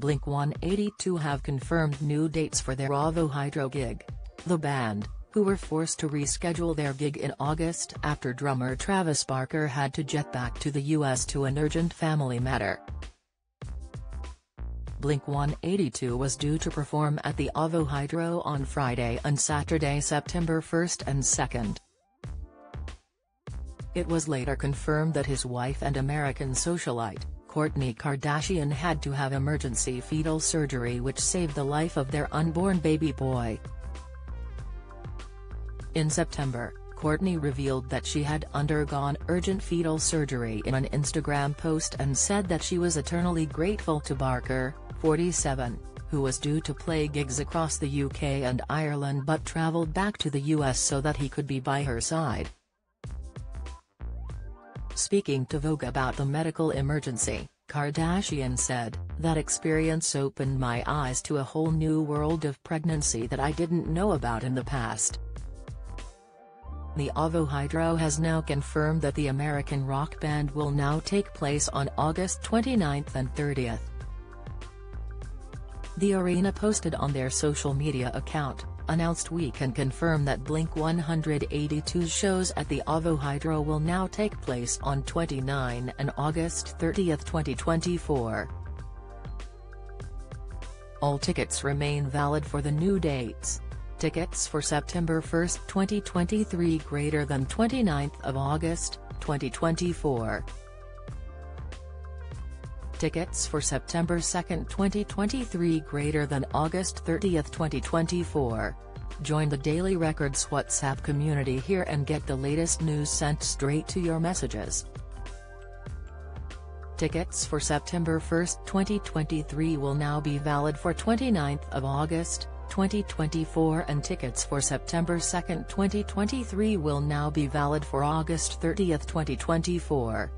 Blink-182 have confirmed new dates for their OVO Hydro gig. The band, who were forced to reschedule their gig in August after drummer Travis Barker had to jet back to the US to an urgent family matter. Blink-182 was due to perform at the OVO Hydro on Friday and Saturday September 1 and 2. It was later confirmed that his wife and American socialite, Kourtney Kardashian had to have emergency fetal surgery which saved the life of their unborn baby boy. In September, Kourtney revealed that she had undergone urgent fetal surgery in an Instagram post and said that she was eternally grateful to Barker, 47, who was due to play gigs across the UK and Ireland but travelled back to the US so that he could be by her side. Speaking to Vogue about the medical emergency, Kardashian said, That experience opened my eyes to a whole new world of pregnancy that I didn't know about in the past. The OVO Hydro has now confirmed that the American rock band will now take place on August 29 and 30. The arena posted on their social media account, announced we can confirm that Blink-182's shows at the OVO Hydro will now take place on 29 and August 30, 2024. All tickets remain valid for the new dates. Tickets for September 1, 2023 greater than 29th of August, 2024. Tickets for September 2, 2023 greater than August 30, 2024. Join the Daily Records WhatsApp community here and get the latest news sent straight to your messages. Tickets for September 1, 2023 will now be valid for 29th of August, 2024 and tickets for September 2, 2023 will now be valid for August 30, 2024.